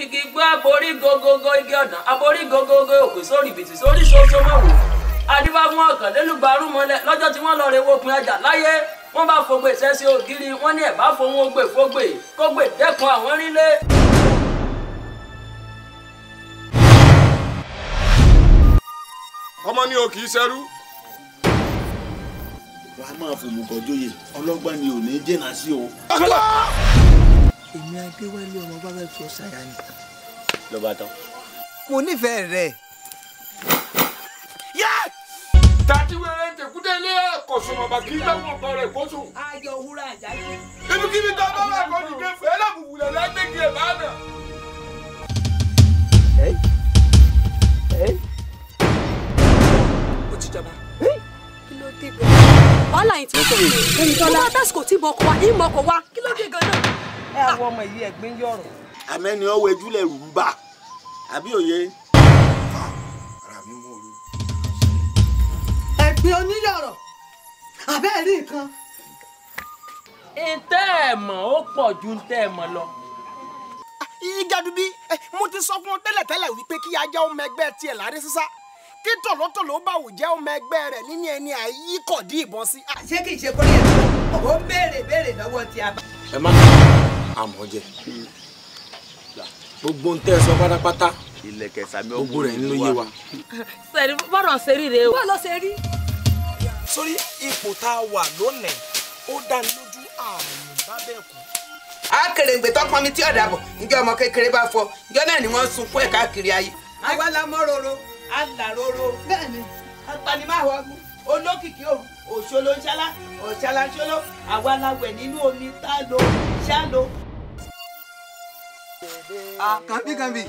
igi gbọ́ aborí gogogo igi ọ̀nà aborí gogogo òkè sórí bìtì sórí ṣoṣo mọ̀wò adíbá fún ọ̀kànlélúgbarú mọ́lẹ̀ lọ́jọ́ tí wọ́n lọ rẹ wo pin ajá láyé wọ́n bá fògbè sẹ́sẹ́ ògiri wọ́n ní ẹ̀bá fòun ogbè fògbè kógbè dẹ́kun àwọn rílé. ọmọ ni o kì í ṣẹrú. wà á máa fòmùkọ jóye ọlọ́gbọ́n ni ò ní jìnnà sí o. èmi adéwálé ọmọ bá fẹ́ fi ọ ṣàyà ni. ló bá tán. mo nífẹ̀ẹ́ rẹ̀. tàbí wẹrẹ ń tẹkútẹ ilé kò sùnmọ̀ bá kí dáhùn ọkọ rẹ̀ kó sùn. ayọ̀ òwúrọ̀ àjálù. ibi kíbi tó bá wà kó dìde fún ẹ lábùkù lẹ lẹgbẹgì ẹ bá nà. ó ti jọba. kí ló dé gan. wàhálà yìí ti pọ̀ jù. èmi tó bá tásìkò tí mo kọ wa ìmọ̀ kọ wa kí ló dé gan náà. Ẹ àwọn ọmọ yìí ẹgbẹ́ ń yọ̀rọ̀. àmẹ́ni ọwọ́ ejúlẹ̀ rù ń bà àbí òye. ẹ̀gbin oníyọ̀rọ̀ àbẹ́ẹ̀ rí nǹkan. ntẹ́ ẹ̀ mọ̀ ó pọ̀ ju ntẹ́ ẹ̀ mọ̀ lọ. ìjàdùbí mo ti sọ fún ọ tẹ́lẹ̀tẹ́lẹ̀ wípé kí ajá ọmọ ẹgbẹ́ tiẹ̀ láre sísá kí tòlótòló bá wò jẹ́ ọmọ ẹgbẹ́ rẹ̀ níní ẹni àyíkọ̀dí ìbọn sí. ṣé kìí ṣe kórè ẹ̀ ó ń béèrè béèrè lọ́wọ́ ti a bá. ẹ má àmọ́ jẹ gbogbo ń tẹ́ ẹ sọ pátápátá ilẹ̀kẹ̀ sàmì gbogbo rẹ̀ ń ló yé wa. sẹ́ni bọ́dọ̀ ṣe rí rèé o. bọ́ọ̀ ló ṣe rí. sórí ipò tá a wà lónìí ó dáni lójú àrùn bá bẹ́ẹ̀ kú. akèrèǹgbè tọpọn mi tí ọ̀dà bọ̀ ǹjẹ́ ọmọ kékeré bá fọ ǹjọ́ náà ni wọ́n sun fún ẹ̀ káàkiri ayé. àwa la mọ roro a là roro. bẹ́ẹ̀ni apanimáwọ olókìkí òru òṣòlò ṣálá àwa la wẹ̀ nínú omi tá a lo ṣá lo. kànbí kànbí